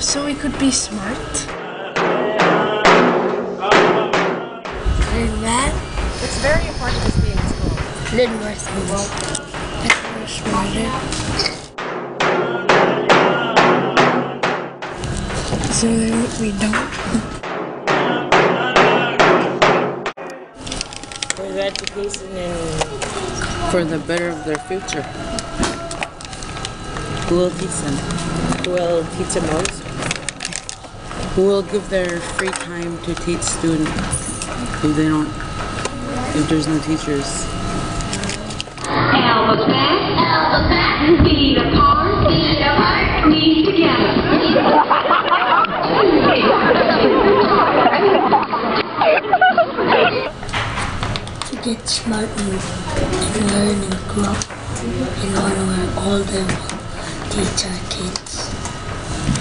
so we could be smart. Learn math. It's very important to be in school. Learn more things. Become more smarter. So that we don't. For their education and for the better of their future. Who will teach them? Who will teach them most? Who will give their free time to teach students if they don't, if there's no teachers? Elbows back, feet apart, feet apart, knees To get smart and, learn and grow and learn where all them teach our kids.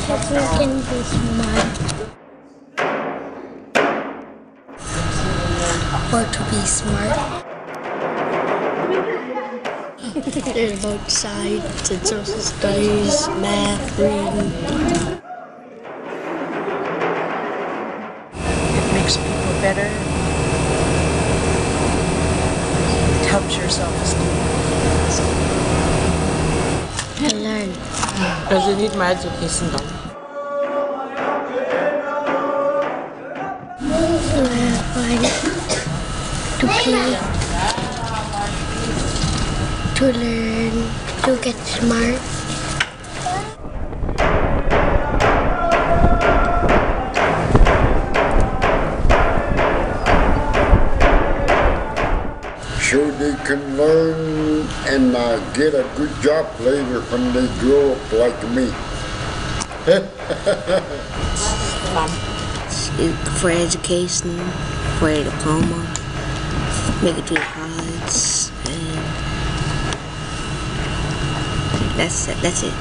So we can be smart. Or to be smart. Learn about science and social studies, math, reading. It makes people better. It helps your self-esteem. To learn. Because you need my education though. to have fun, to play, to learn, to get smart. So they can learn and uh, get a good job later when they grow up like me. For education, for a diploma, make it to college, and that's it. That's it.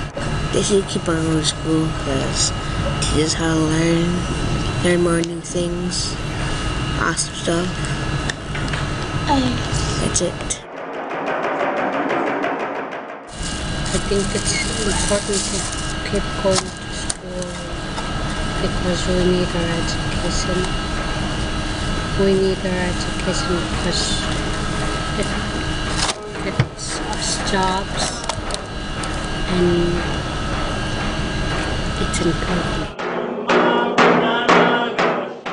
They should keep on going to school because teach us how to learn, learn more new things, awesome stuff. That's it. I think it's important to keep going to school because we need our education. We need our education because it gets us jobs and it's important.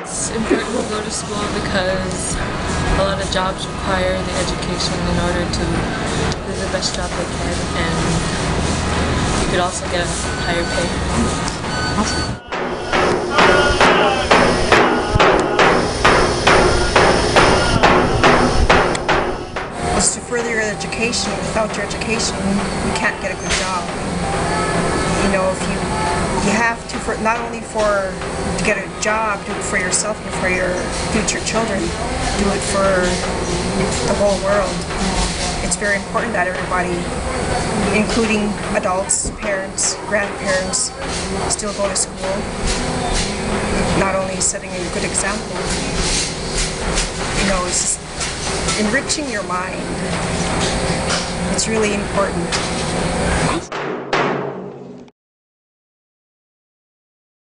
It's important to go to school because a lot of jobs require the education in order to do the best job they can and you could also get a higher pay. is to further your education. Without your education, you can't get a good job. You know, if you you have to for not only for to get a job, do it for yourself and for your future children. Do it for the whole world. It's very important that everybody, including adults, parents, grandparents, still go to school. Not only setting a good example, you know, it's enriching your mind. It's really important.